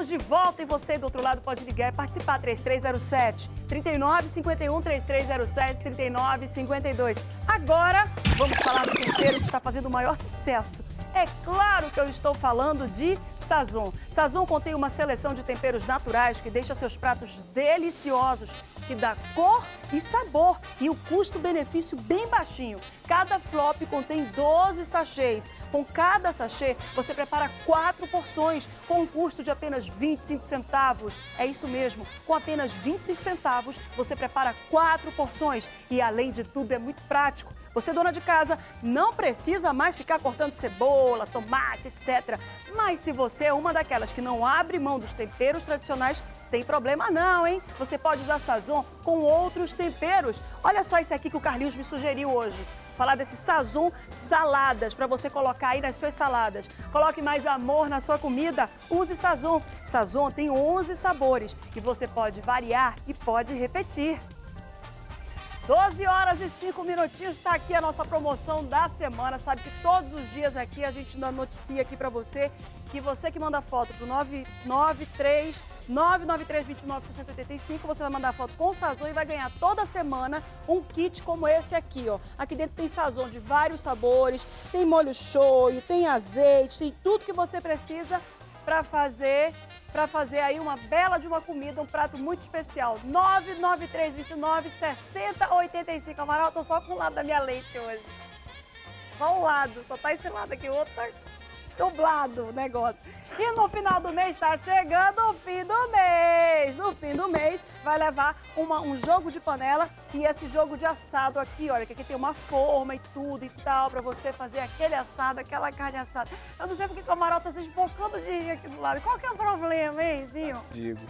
Estamos de volta e você do outro lado pode ligar e participar. 3307 3951 3307 3952. Agora vamos falar do tempero que está fazendo o maior sucesso. É claro que eu estou falando de Sazon. Sazon contém uma seleção de temperos naturais que deixa seus pratos deliciosos, que dá cor e sabor e o custo-benefício bem baixinho. Cada flop contém 12 sachês. Com cada sachê, você prepara quatro porções com um custo de apenas 25 centavos. É isso mesmo, com apenas 25 centavos, você prepara quatro porções e, além de tudo, é muito prático. Você, dona de casa, não precisa mais ficar cortando cebola, tomate, etc. Mas se você é uma daquelas que não abre mão dos temperos tradicionais, tem problema não, hein? Você pode usar Sazon com outros temperos. Olha só esse aqui que o Carlinhos me sugeriu hoje falar desse Sazon Saladas, para você colocar aí nas suas saladas. Coloque mais amor na sua comida, use Sazon. Sazon tem 11 sabores e você pode variar e pode repetir. 12 horas e 5 minutinhos, está aqui a nossa promoção da semana. Sabe que todos os dias aqui a gente dá notícia aqui para você que você que manda foto pro 993 993 29 6085, você vai mandar foto com Sazon e vai ganhar toda semana um kit como esse aqui, ó. Aqui dentro tem Sazon de vários sabores, tem molho shoyu, tem azeite, tem tudo que você precisa para fazer para fazer aí uma bela de uma comida, um prato muito especial. 993 29 6085. Amaral, tô só com um lado da minha leite hoje. Só um lado, só tá esse lado aqui, o outro tá dublado o negócio. E no final do mês está chegando o fim do mês. No fim do mês vai levar uma, um jogo de panela e esse jogo de assado aqui, olha, que aqui tem uma forma e tudo e tal, para você fazer aquele assado, aquela carne assada. Eu não sei porque o Amaral tá se enfocando de rir aqui do lado. Qual que é o problema, hein, Zinho? Digo.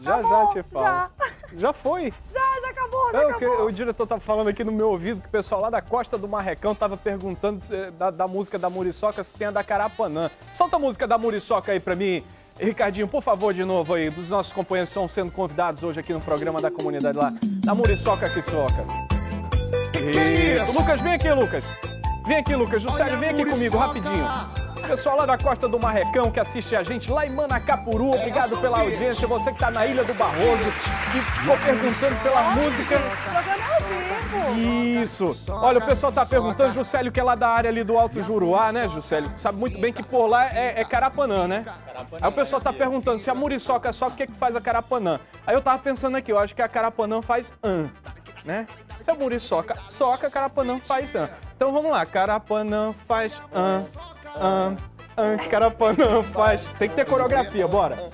Já, tá já, te falo. Já. já foi? Já, já acabou, já Não, acabou. o diretor tava falando aqui no meu ouvido que o pessoal lá da Costa do Marrecão tava perguntando se, da, da, música da Muriçoca se tem a da Carapanã. Solta a música da Muriçoca aí pra mim, Ricardinho, por favor, de novo aí, dos nossos companheiros que estão sendo convidados hoje aqui no programa da comunidade lá. Da Muriçoca que soca. Isso. Lucas, vem aqui, Lucas. Vem aqui, Lucas. Juscelio, vem aqui comigo, rapidinho. Pessoal lá da Costa do Marrecão que assiste a gente lá em Manacapuru, obrigado pela audiência. Você que está na Ilha do Barroso e ficou perguntando pela música. Isso. Olha, o pessoal está perguntando, Juscelio, que é lá da área ali do Alto Juruá, né, Juscelio? Sabe muito bem que por lá é, é Carapanã, né? Aí o pessoal está perguntando se a muriçoca é só, o que, que faz a Carapanã? Aí eu tava pensando aqui, eu acho que a Carapanã faz an, né? Se a muriçoca soca, Carapanã faz an. Então vamos lá, Carapanã faz an. Ah, ah, Carapanã faz. Tem que ter coreografia, bora.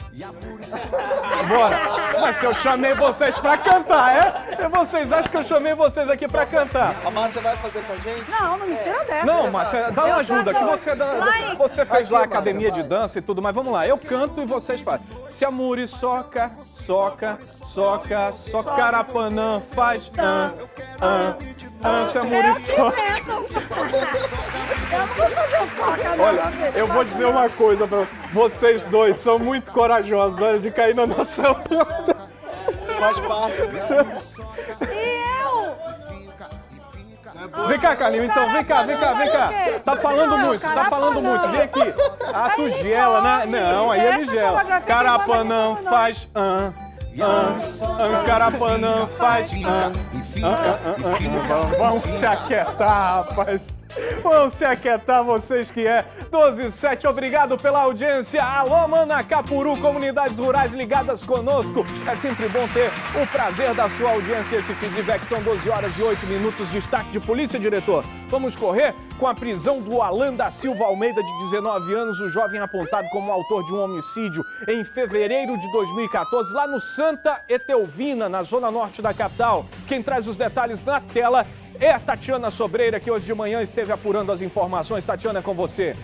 Bora. Mas se eu chamei vocês pra cantar, é? E vocês acham que eu chamei vocês aqui pra cantar? A Márcia vai fazer com a gente? Não, não me tira dessa. Não, Márcia, dá uma ajuda, que você, dá, você fez lá academia de dança e tudo, mas vamos lá, eu canto e vocês fazem. Se a Muri soca, soca, soca, soca, Carapanã faz, ah, ah, ah, se a Muri soca. Eu não vou fazer soca, não. Olha, eu vou dizer uma coisa pra vocês dois, são muito corajosos, olha, de cair na nossa onda. Faz parte. E eu? Vem cá, Carlinho, então, vem cá, vem cá, vem cá. Tá falando muito, tá falando muito, vem aqui. Ah, tu gela, né? Não, aí ele gela. Carapanã faz... Ah, ah, Carapanã faz... Ah, ah, ah, Vamos se aquietar, rapaz. Vão se aquietar vocês que é 12 7. Obrigado pela audiência. Alô, Manacapuru, comunidades rurais ligadas conosco. É sempre bom ter o prazer da sua audiência. Esse feedback são 12 horas e 8 minutos. Destaque de polícia, diretor. Vamos correr com a prisão do Alan da Silva Almeida, de 19 anos, o jovem apontado como autor de um homicídio em fevereiro de 2014, lá no Santa Etelvina, na zona norte da capital. Quem traz os detalhes na tela é a Tatiana Sobreira, que hoje de manhã esteve apurando as informações. Tatiana, é com você.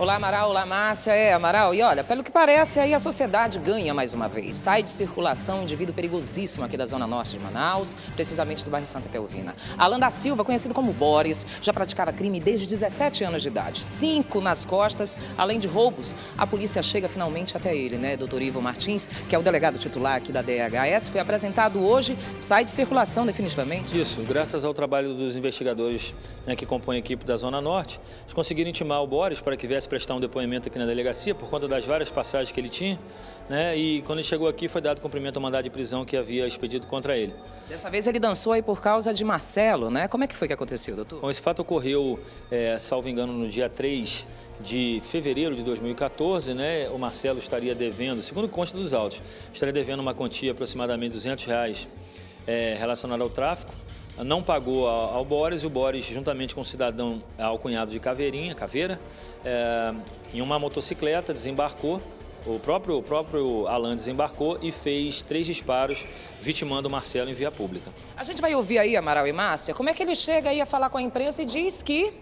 Olá, Amaral. Olá, Márcia. É, Amaral. E olha, pelo que parece, aí a sociedade ganha mais uma vez. Sai de circulação um indivíduo perigosíssimo aqui da zona norte de Manaus, precisamente do bairro Santa Teovina. Alan da Silva, conhecido como Boris, já praticava crime desde 17 anos de idade. Cinco nas costas, além de roubos. A polícia chega finalmente até ele, né? Doutor Ivo Martins, que é o delegado titular aqui da DHS, foi apresentado hoje, sai de circulação definitivamente. Isso, graças ao trabalho dos investigadores né, que compõem a equipe da Zona Norte, eles conseguiram intimar o Boris para que viesse prestar um depoimento aqui na delegacia por conta das várias passagens que ele tinha. Né? E quando ele chegou aqui foi dado cumprimento ao mandado de prisão que havia expedido contra ele. Dessa vez ele dançou aí por causa de Marcelo, né? Como é que foi que aconteceu, doutor? Bom, esse fato ocorreu, é, salvo engano, no dia 3 de fevereiro de 2014, né? O Marcelo estaria devendo, segundo consta dos autos, estaria devendo uma quantia aproximadamente de 200 reais é, relacionada ao tráfico não pagou ao, Boris e o Boris, juntamente com o cidadão ao cunhado de Caveirinha, Caveira, é, em uma motocicleta, desembarcou. O próprio, o próprio Alan desembarcou e fez três disparos, vitimando o Marcelo em via pública. A gente vai ouvir aí, Amaral e Márcia, como é que ele chega aí a falar com a imprensa e diz que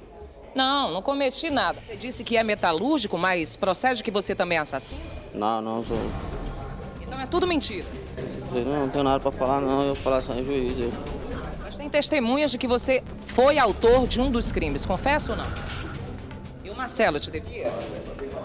não, não cometi nada. Você disse que é metalúrgico, mas procede que você também é assassino? Não, não sou. Então é tudo mentira? Não, não tenho nada para falar, não. Eu vou falar só em juízo. Tem testemunhas de que você foi autor de um dos crimes, confessa ou não? E o Marcelo te devia?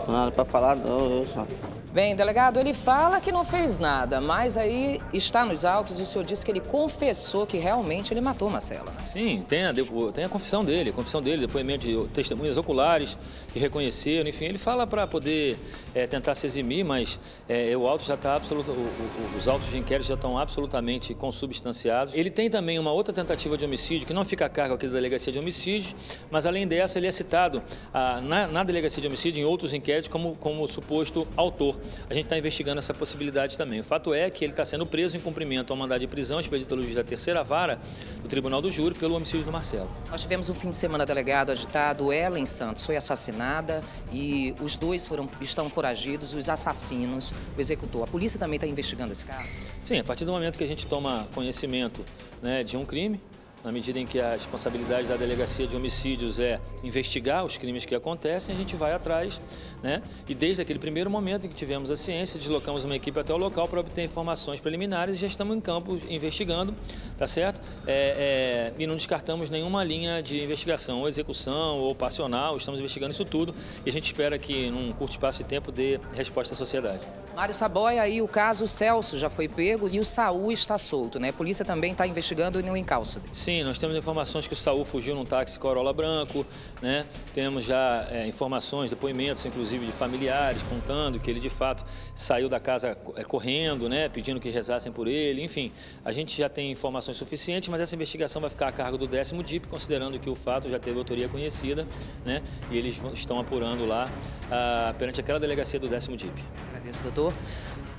Nada para falar, não, eu só. Bem, delegado, ele fala que não fez nada, mas aí está nos autos e o senhor disse que ele confessou que realmente ele matou Marcela. Sim, tem a, tem a confissão dele, a confissão dele, depoimento de testemunhas oculares que reconheceram, enfim, ele fala para poder é, tentar se eximir, mas é, o auto já está absoluto, o, o, os autos de inquérito já estão absolutamente consubstanciados. Ele tem também uma outra tentativa de homicídio que não fica a cargo aqui da delegacia de homicídio, mas além dessa ele é citado ah, na, na, delegacia de homicídio em outros inquéritos como, como suposto autor a gente está investigando essa possibilidade também. O fato é que ele está sendo preso em cumprimento ao mandado de prisão expedido pelo juiz da terceira vara do Tribunal do Júri pelo homicídio do Marcelo. Nós tivemos um fim de semana delegado agitado. Ellen Santos foi assassinada e os dois foram, estão foragidos, os assassinos, o executor. A polícia também está investigando esse caso? Sim, a partir do momento que a gente toma conhecimento né, de um crime, na medida em que a responsabilidade da delegacia de homicídios é investigar os crimes que acontecem, a gente vai atrás, né? E desde aquele primeiro momento em que tivemos a ciência, deslocamos uma equipe até o local para obter informações preliminares e já estamos em campo investigando, tá certo? É, é, e não descartamos nenhuma linha de investigação, ou execução, ou passional, estamos investigando isso tudo e a gente espera que num curto espaço de tempo dê resposta à sociedade. Mário Saboia, aí o caso Celso já foi pego e o Saul está solto, né? A polícia também está investigando no encalço. Sim, Sim, nós temos informações que o Saul fugiu num táxi Corolla branco, né? Temos já é, informações, depoimentos, inclusive, de familiares contando que ele de fato saiu da casa é, correndo, né? Pedindo que rezassem por ele. Enfim, a gente já tem informações suficientes, mas essa investigação vai ficar a cargo do décimo DIP, considerando que o fato já teve autoria conhecida, né? E eles estão apurando lá ah, perante aquela delegacia do décimo DIP. Agradeço, doutor.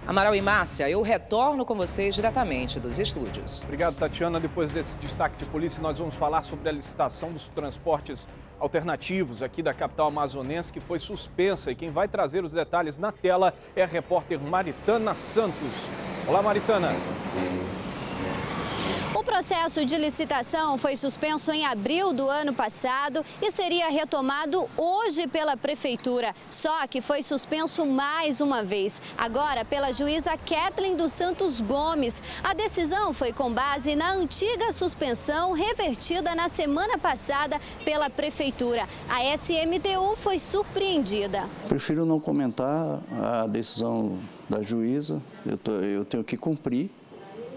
Amaral e Márcia, eu retorno com vocês diretamente dos estúdios. Obrigado, Tatiana. Depois desse destaque de polícia, nós vamos falar sobre a licitação dos transportes alternativos aqui da capital amazonense, que foi suspensa. E quem vai trazer os detalhes na tela é a repórter Maritana Santos. Olá, Maritana. Processo de licitação foi suspenso em abril do ano passado e seria retomado hoje pela Prefeitura. Só que foi suspenso mais uma vez, agora pela juíza Kathleen dos Santos Gomes. A decisão foi com base na antiga suspensão revertida na semana passada pela Prefeitura. A SMTU foi surpreendida. Prefiro não comentar a decisão da juíza, eu, tô, eu tenho que cumprir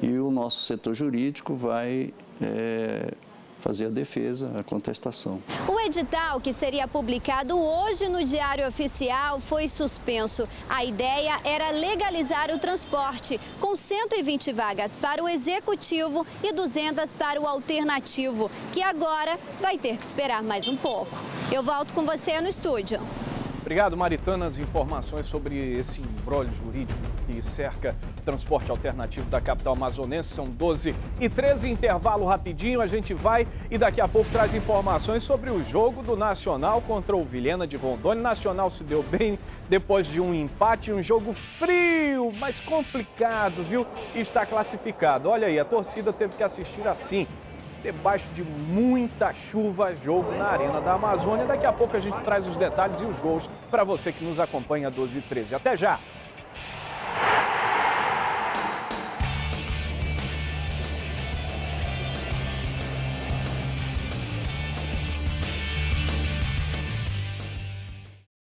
e o nosso setor jurídico vai é, fazer a defesa, a contestação. O edital, que seria publicado hoje no Diário Oficial, foi suspenso. A ideia era legalizar o transporte, com 120 vagas para o executivo e 200 para o alternativo, que agora vai ter que esperar mais um pouco. Eu volto com você no estúdio. Obrigado, Maritana. As informações sobre esse embrólio jurídico que cerca transporte alternativo da capital amazonense são 12 e 13. Intervalo rapidinho, a gente vai e daqui a pouco traz informações sobre o jogo do Nacional contra o Vilhena de Rondônia. Nacional se deu bem depois de um empate, um jogo frio, mas complicado, viu? Está classificado. Olha aí, a torcida teve que assistir assim debaixo de muita chuva, jogo na Arena da Amazônia. Daqui a pouco a gente traz os detalhes e os gols para você que nos acompanha 12 e 13. Até já!